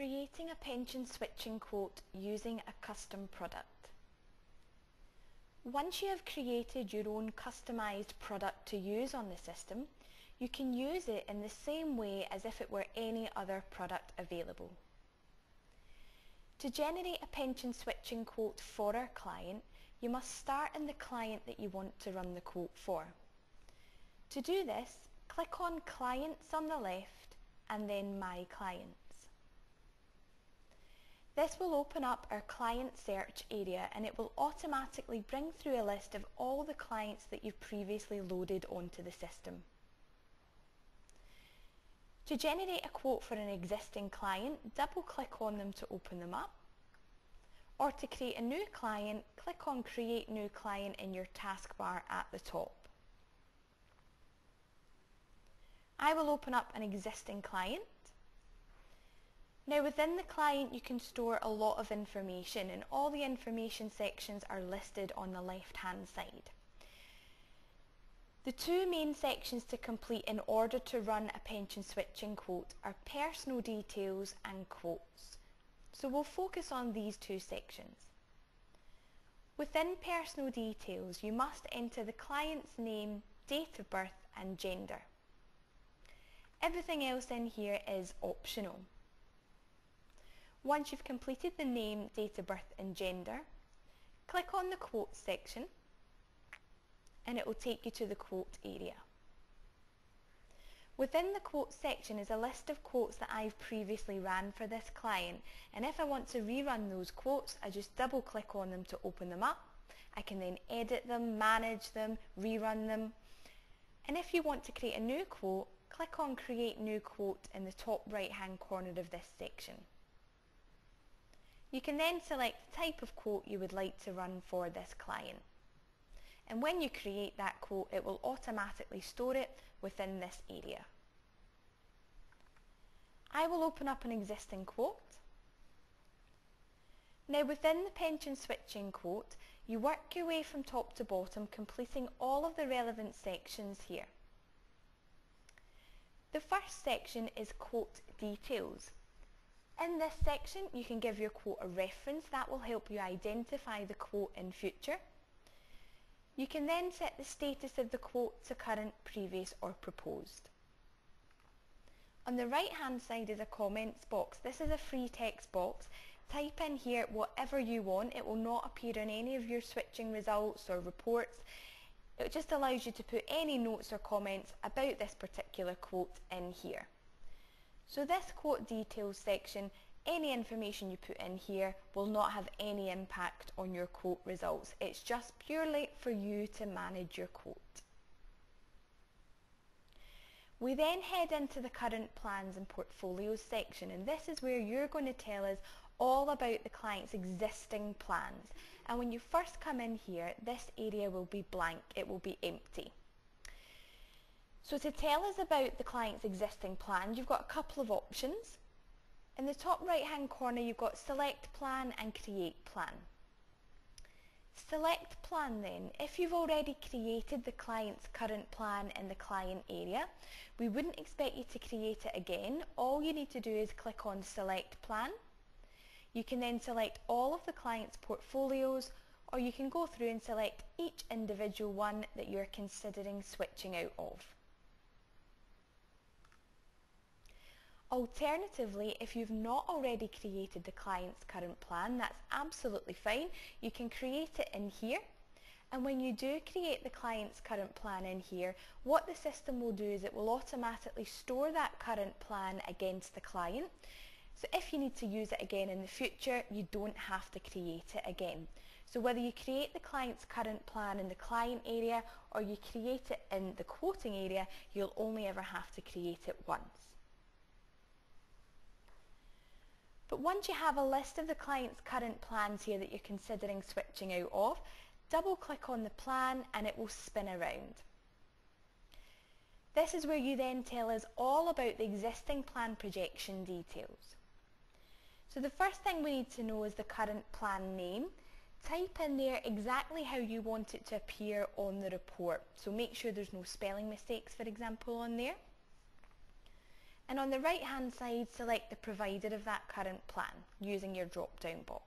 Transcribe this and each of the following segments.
creating a pension switching quote using a custom product. Once you have created your own customised product to use on the system, you can use it in the same way as if it were any other product available. To generate a pension switching quote for our client, you must start in the client that you want to run the quote for. To do this, click on Clients on the left and then My Clients. This will open up our client search area and it will automatically bring through a list of all the clients that you've previously loaded onto the system. To generate a quote for an existing client, double click on them to open them up. Or to create a new client, click on Create New Client in your taskbar at the top. I will open up an existing client. Now within the client you can store a lot of information and all the information sections are listed on the left hand side. The two main sections to complete in order to run a pension switching quote are personal details and quotes. So we'll focus on these two sections. Within personal details you must enter the client's name, date of birth and gender. Everything else in here is optional. Once you've completed the name, date of birth and gender, click on the quote section and it will take you to the quote area. Within the quote section is a list of quotes that I've previously ran for this client and if I want to rerun those quotes I just double click on them to open them up. I can then edit them, manage them, rerun them and if you want to create a new quote click on create new quote in the top right hand corner of this section. You can then select the type of quote you would like to run for this client. And when you create that quote, it will automatically store it within this area. I will open up an existing quote. Now within the pension switching quote, you work your way from top to bottom, completing all of the relevant sections here. The first section is quote details. In this section, you can give your quote a reference that will help you identify the quote in future. You can then set the status of the quote to current, previous or proposed. On the right hand side is a comments box. This is a free text box. Type in here whatever you want. It will not appear in any of your switching results or reports. It just allows you to put any notes or comments about this particular quote in here. So this quote details section, any information you put in here will not have any impact on your quote results. It's just purely for you to manage your quote. We then head into the current plans and portfolios section and this is where you're going to tell us all about the client's existing plans. And when you first come in here, this area will be blank, it will be empty. So to tell us about the client's existing plan, you've got a couple of options. In the top right hand corner you've got select plan and create plan. Select plan then, if you've already created the client's current plan in the client area, we wouldn't expect you to create it again. All you need to do is click on select plan. You can then select all of the client's portfolios or you can go through and select each individual one that you're considering switching out of. Alternatively, if you've not already created the client's current plan, that's absolutely fine. You can create it in here. And when you do create the client's current plan in here, what the system will do is it will automatically store that current plan against the client. So if you need to use it again in the future, you don't have to create it again. So whether you create the client's current plan in the client area or you create it in the quoting area, you'll only ever have to create it once. But once you have a list of the client's current plans here that you're considering switching out of, double click on the plan and it will spin around. This is where you then tell us all about the existing plan projection details. So the first thing we need to know is the current plan name. Type in there exactly how you want it to appear on the report. So make sure there's no spelling mistakes, for example, on there. And on the right hand side, select the provider of that current plan using your drop down box.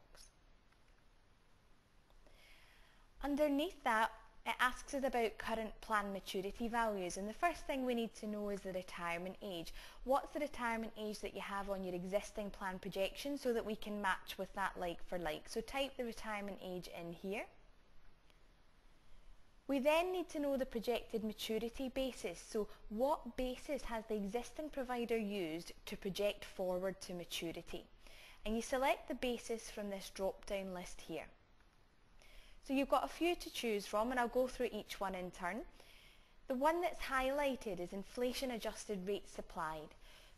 Underneath that, it asks us about current plan maturity values and the first thing we need to know is the retirement age. What's the retirement age that you have on your existing plan projection so that we can match with that like for like. So type the retirement age in here. We then need to know the projected maturity basis. So what basis has the existing provider used to project forward to maturity? And you select the basis from this drop down list here. So you've got a few to choose from and I'll go through each one in turn. The one that's highlighted is inflation adjusted rates supplied.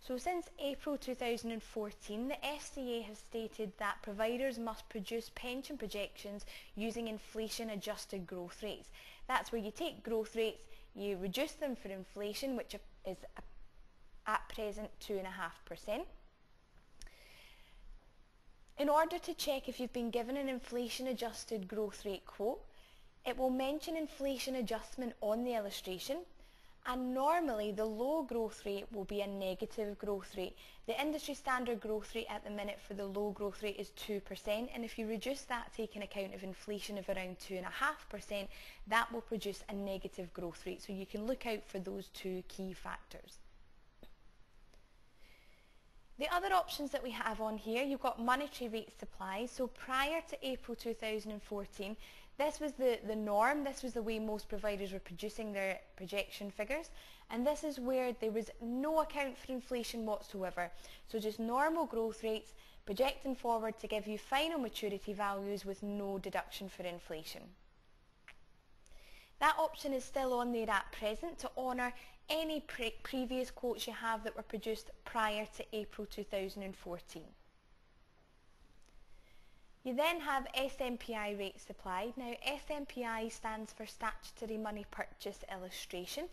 So since April 2014, the FCA has stated that providers must produce pension projections using inflation adjusted growth rates. That's where you take growth rates, you reduce them for inflation, which is at present 2.5%. In order to check if you've been given an inflation adjusted growth rate quote, it will mention inflation adjustment on the illustration and normally the low growth rate will be a negative growth rate. The industry standard growth rate at the minute for the low growth rate is 2% and if you reduce that taking account of inflation of around 2.5% that will produce a negative growth rate so you can look out for those two key factors. The other options that we have on here, you've got monetary rate supply. So prior to April 2014, this was the, the norm. This was the way most providers were producing their projection figures. And this is where there was no account for inflation whatsoever. So just normal growth rates, projecting forward to give you final maturity values with no deduction for inflation. That option is still on there at present to honour any pre previous quotes you have that were produced prior to April 2014. You then have SMPI rate supplied. Now SMPI stands for Statutory Money Purchase Illustration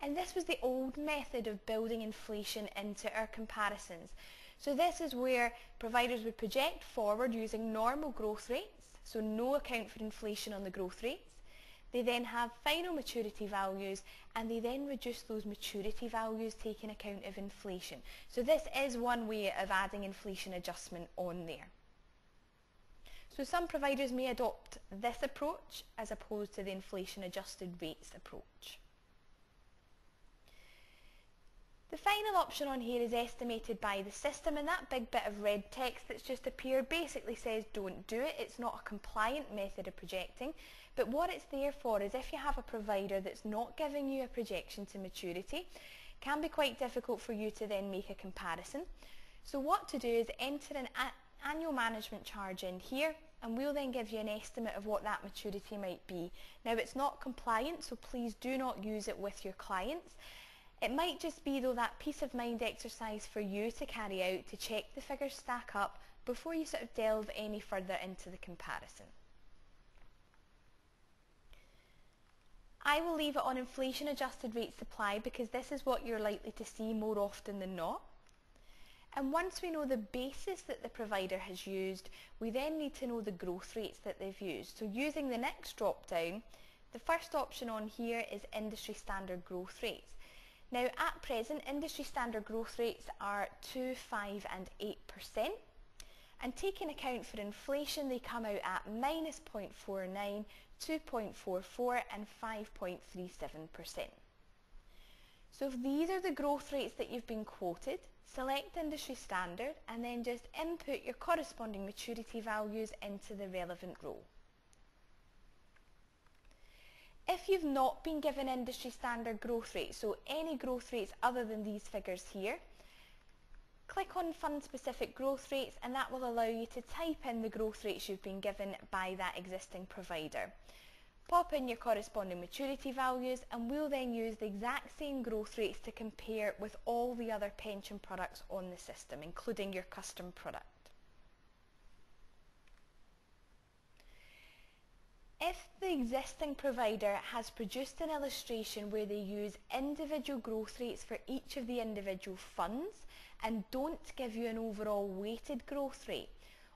and this was the old method of building inflation into our comparisons. So this is where providers would project forward using normal growth rates, so no account for inflation on the growth rates, they then have final maturity values and they then reduce those maturity values taking account of inflation. So this is one way of adding inflation adjustment on there. So some providers may adopt this approach as opposed to the inflation adjusted rates approach. The final option on here is estimated by the system and that big bit of red text that's just appeared basically says don't do it. It's not a compliant method of projecting but what it's there for is if you have a provider that's not giving you a projection to maturity, can be quite difficult for you to then make a comparison. So what to do is enter an annual management charge in here and we'll then give you an estimate of what that maturity might be. Now it's not compliant so please do not use it with your clients. It might just be though that peace of mind exercise for you to carry out to check the figures stack up before you sort of delve any further into the comparison. I will leave it on inflation adjusted rate supply because this is what you're likely to see more often than not. And once we know the basis that the provider has used, we then need to know the growth rates that they've used. So using the next drop down, the first option on here is industry standard growth rates. Now at present, industry standard growth rates are 2, 5 and 8%. And taking account for inflation, they come out at minus 0.49, 2.44 and 5.37%. So if these are the growth rates that you've been quoted, select industry standard and then just input your corresponding maturity values into the relevant row. If you've not been given industry standard growth rates, so any growth rates other than these figures here, Click on Fund Specific Growth Rates and that will allow you to type in the growth rates you've been given by that existing provider. Pop in your corresponding maturity values and we'll then use the exact same growth rates to compare with all the other pension products on the system, including your custom product. If the existing provider has produced an illustration where they use individual growth rates for each of the individual funds, and don't give you an overall weighted growth rate,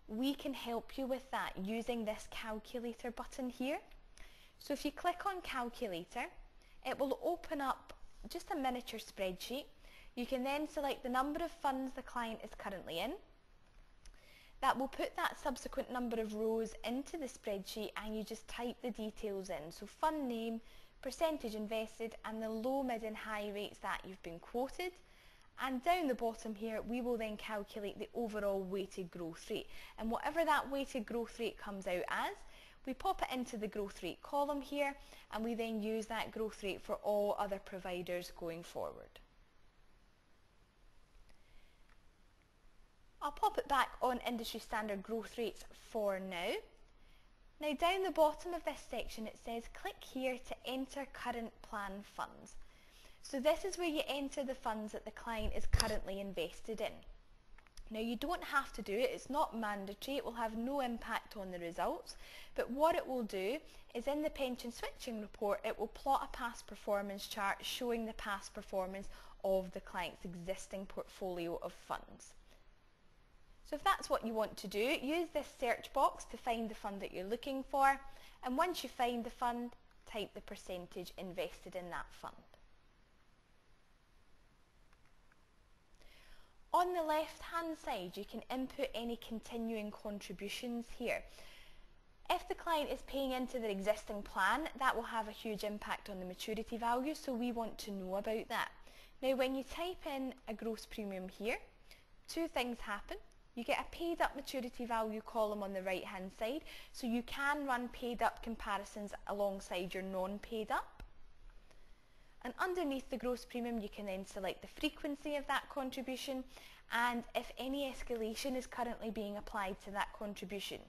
we can help you with that using this calculator button here. So if you click on calculator, it will open up just a miniature spreadsheet. You can then select the number of funds the client is currently in. That will put that subsequent number of rows into the spreadsheet and you just type the details in. So fund name, percentage invested and the low, mid and high rates that you've been quoted. And down the bottom here, we will then calculate the overall weighted growth rate. And whatever that weighted growth rate comes out as, we pop it into the growth rate column here and we then use that growth rate for all other providers going forward. I'll pop it back on industry standard growth rates for now. Now down the bottom of this section it says click here to enter current plan funds. So this is where you enter the funds that the client is currently invested in. Now you don't have to do it, it's not mandatory, it will have no impact on the results, but what it will do is in the pension switching report it will plot a past performance chart showing the past performance of the client's existing portfolio of funds. So if that's what you want to do, use this search box to find the fund that you're looking for. And once you find the fund, type the percentage invested in that fund. On the left hand side you can input any continuing contributions here. If the client is paying into their existing plan that will have a huge impact on the maturity value so we want to know about that. Now when you type in a gross premium here two things happen. You get a paid up maturity value column on the right hand side so you can run paid up comparisons alongside your non-paid up. And underneath the gross premium you can then select the frequency of that contribution and if any escalation is currently being applied to that contribution.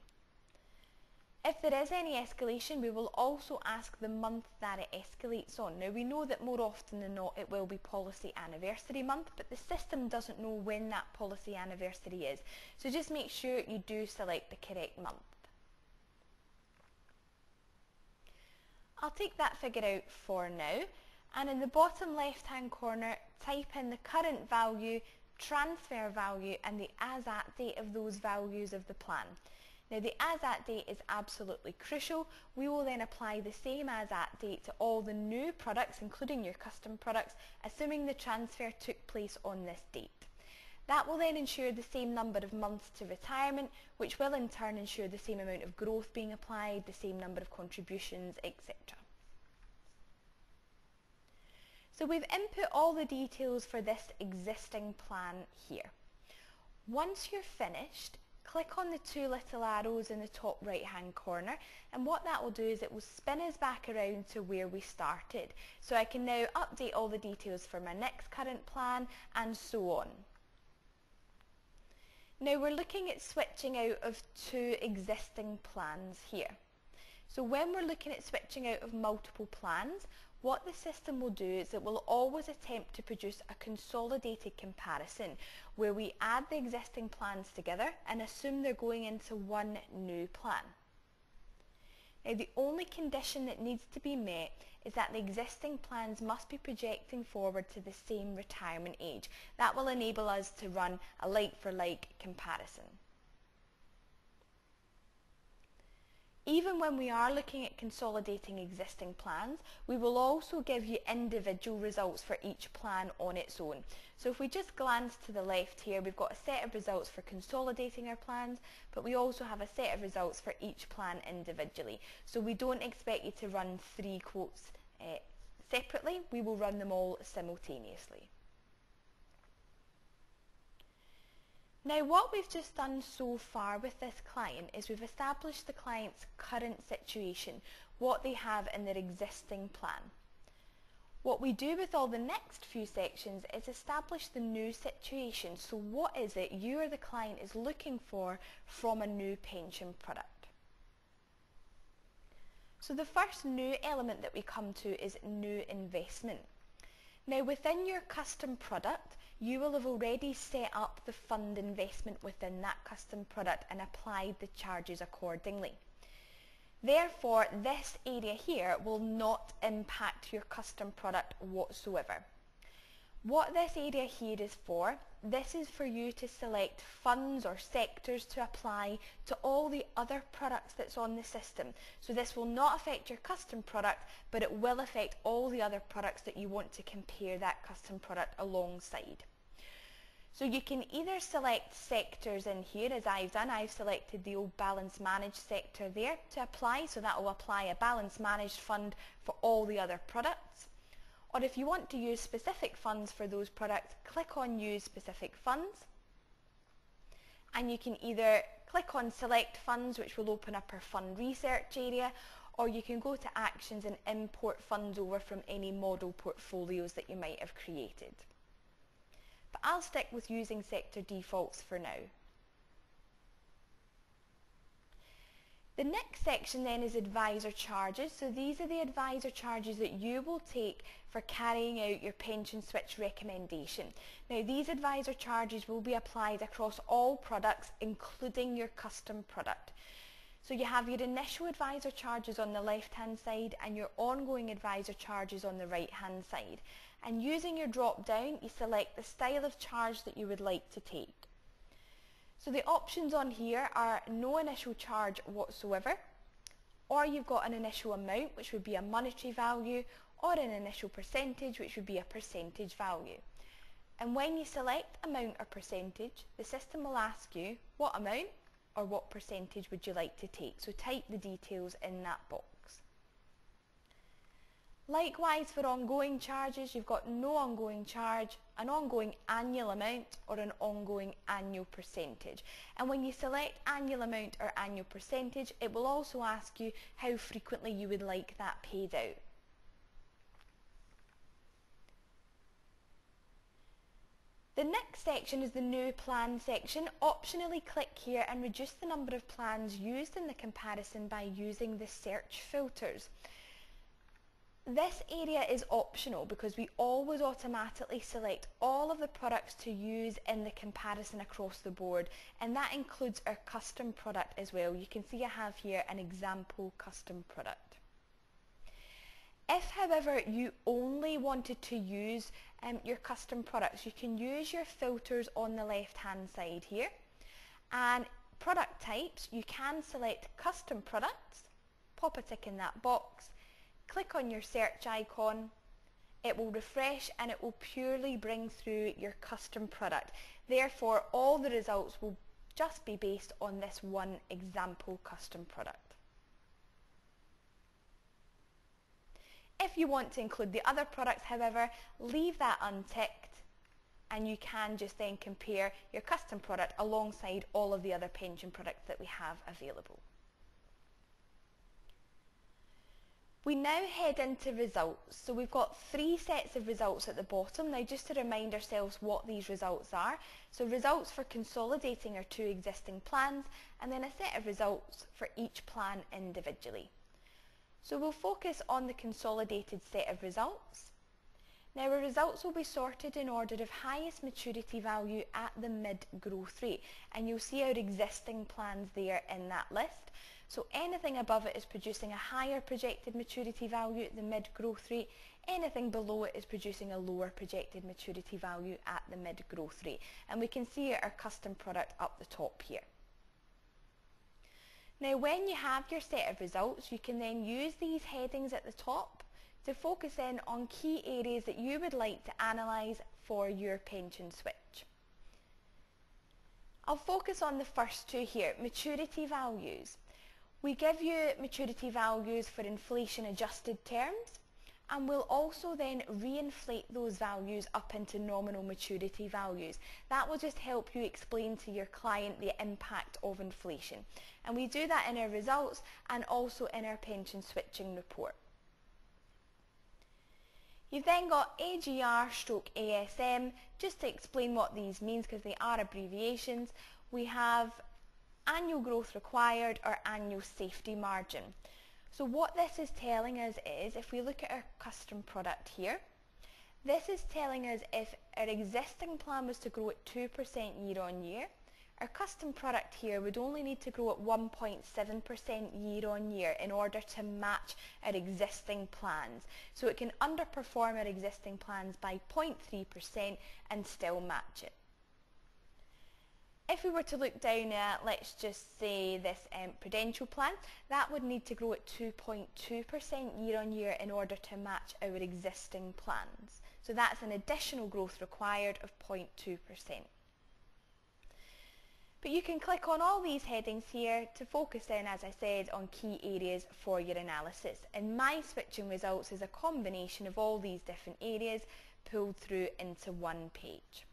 If there is any escalation, we will also ask the month that it escalates on. Now we know that more often than not it will be policy anniversary month, but the system doesn't know when that policy anniversary is. So just make sure you do select the correct month. I'll take that figure out for now and in the bottom left hand corner type in the current value, transfer value and the as at date of those values of the plan. Now the as at date is absolutely crucial. We will then apply the same as at date to all the new products, including your custom products, assuming the transfer took place on this date. That will then ensure the same number of months to retirement, which will in turn ensure the same amount of growth being applied, the same number of contributions, etc. So we've input all the details for this existing plan here. Once you're finished, click on the two little arrows in the top right hand corner and what that will do is it will spin us back around to where we started. So I can now update all the details for my next current plan and so on. Now we're looking at switching out of two existing plans here. So when we're looking at switching out of multiple plans, what the system will do is it will always attempt to produce a consolidated comparison where we add the existing plans together and assume they're going into one new plan. Now the only condition that needs to be met is that the existing plans must be projecting forward to the same retirement age. That will enable us to run a like-for-like -like comparison. Even when we are looking at consolidating existing plans, we will also give you individual results for each plan on its own. So if we just glance to the left here, we've got a set of results for consolidating our plans, but we also have a set of results for each plan individually. So we don't expect you to run three quotes uh, separately, we will run them all simultaneously. Now what we've just done so far with this client is we've established the client's current situation, what they have in their existing plan. What we do with all the next few sections is establish the new situation. So what is it you or the client is looking for from a new pension product? So the first new element that we come to is new investment. Now within your custom product, you will have already set up the fund investment within that custom product and applied the charges accordingly. Therefore, this area here will not impact your custom product whatsoever. What this area here is for, this is for you to select funds or sectors to apply to all the other products that's on the system. So this will not affect your custom product, but it will affect all the other products that you want to compare that custom product alongside. So you can either select sectors in here as I've done. I've selected the old balance managed sector there to apply. So that will apply a balance managed fund for all the other products. Or if you want to use specific funds for those products, click on Use Specific Funds. And you can either click on Select Funds, which will open up our fund research area, or you can go to Actions and import funds over from any model portfolios that you might have created. But I'll stick with using sector defaults for now. The next section then is advisor charges. So these are the advisor charges that you will take for carrying out your pension switch recommendation. Now these advisor charges will be applied across all products including your custom product. So you have your initial advisor charges on the left hand side and your ongoing advisor charges on the right hand side. And using your drop down you select the style of charge that you would like to take. So the options on here are no initial charge whatsoever, or you've got an initial amount, which would be a monetary value, or an initial percentage, which would be a percentage value. And when you select amount or percentage, the system will ask you what amount or what percentage would you like to take. So type the details in that box. Likewise for ongoing charges, you've got no ongoing charge, an ongoing annual amount or an ongoing annual percentage. And when you select annual amount or annual percentage, it will also ask you how frequently you would like that paid out. The next section is the new plan section. Optionally click here and reduce the number of plans used in the comparison by using the search filters. This area is optional because we always automatically select all of the products to use in the comparison across the board and that includes our custom product as well. You can see I have here an example custom product. If however you only wanted to use um, your custom products, you can use your filters on the left hand side here and product types, you can select custom products, pop a tick in that box click on your search icon, it will refresh and it will purely bring through your custom product. Therefore, all the results will just be based on this one example custom product. If you want to include the other products, however, leave that unticked and you can just then compare your custom product alongside all of the other pension products that we have available. We now head into results. So we've got three sets of results at the bottom. Now just to remind ourselves what these results are. So results for consolidating our two existing plans and then a set of results for each plan individually. So we'll focus on the consolidated set of results. Now our results will be sorted in order of highest maturity value at the mid-growth rate and you'll see our existing plans there in that list. So anything above it is producing a higher projected maturity value at the mid-growth rate. Anything below it is producing a lower projected maturity value at the mid-growth rate. And we can see our custom product up the top here. Now when you have your set of results, you can then use these headings at the top to focus in on key areas that you would like to analyse for your pension switch. I'll focus on the first two here, maturity values. We give you maturity values for inflation adjusted terms and we'll also then reinflate those values up into nominal maturity values. That will just help you explain to your client the impact of inflation. And we do that in our results and also in our pension switching report. You've then got AGR stroke ASM, just to explain what these means because they are abbreviations. We have annual growth required or annual safety margin. So what this is telling us is, if we look at our custom product here, this is telling us if our existing plan was to grow at 2% year on year, Our custom product here would only need to grow at 1.7% year on year in order to match our existing plans. So it can underperform our existing plans by 0.3% and still match it. If we were to look down at, let's just say this um, Prudential plan, that would need to grow at 2.2% year on year in order to match our existing plans. So that's an additional growth required of 0.2%. But you can click on all these headings here to focus in, as I said, on key areas for your analysis. And my switching results is a combination of all these different areas pulled through into one page.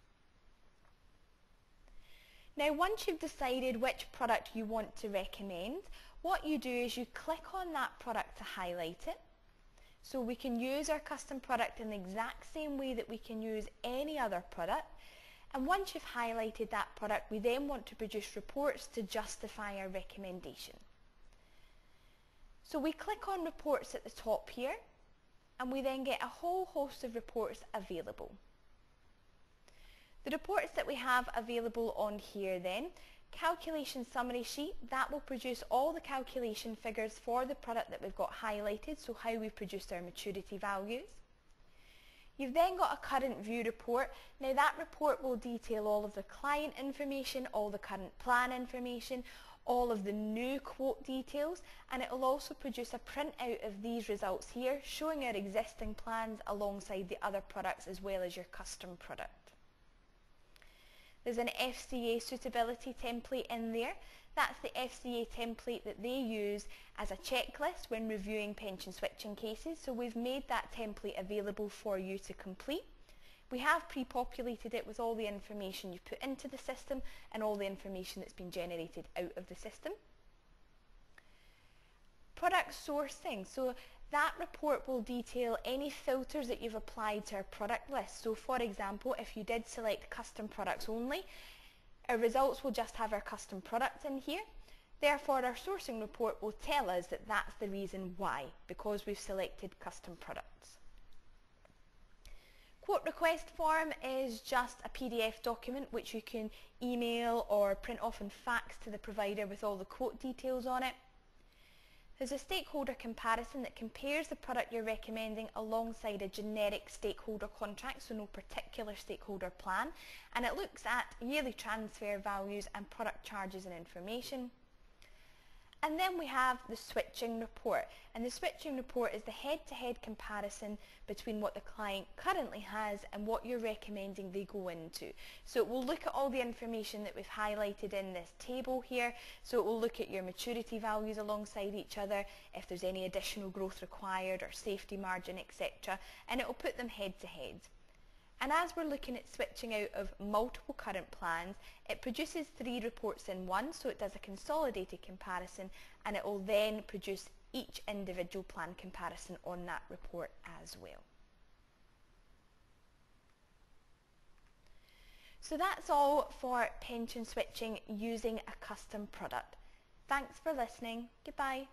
Now once you've decided which product you want to recommend, what you do is you click on that product to highlight it. So we can use our custom product in the exact same way that we can use any other product. And once you've highlighted that product, we then want to produce reports to justify our recommendation. So we click on reports at the top here, and we then get a whole host of reports available. The reports that we have available on here then, calculation summary sheet, that will produce all the calculation figures for the product that we've got highlighted, so how we produced our maturity values. You've then got a current view report. Now that report will detail all of the client information, all the current plan information, all of the new quote details and it will also produce a printout of these results here showing our existing plans alongside the other products as well as your custom product. There's an FCA suitability template in there. That's the FCA template that they use as a checklist when reviewing pension switching cases. So we've made that template available for you to complete. We have pre-populated it with all the information you've put into the system and all the information that's been generated out of the system. Product sourcing. So that report will detail any filters that you've applied to our product list. So for example, if you did select custom products only, our results will just have our custom products in here. Therefore, our sourcing report will tell us that that's the reason why, because we've selected custom products. Quote request form is just a PDF document which you can email or print off and fax to the provider with all the quote details on it. There's a stakeholder comparison that compares the product you're recommending alongside a generic stakeholder contract, so no particular stakeholder plan, and it looks at yearly transfer values and product charges and information. And then we have the switching report. And the switching report is the head-to-head -head comparison between what the client currently has and what you're recommending they go into. So it will look at all the information that we've highlighted in this table here. So it will look at your maturity values alongside each other, if there's any additional growth required or safety margin, etc. And it will put them head to head. And as we're looking at switching out of multiple current plans, it produces three reports in one, so it does a consolidated comparison and it will then produce each individual plan comparison on that report as well. So that's all for pension switching using a custom product. Thanks for listening. Goodbye.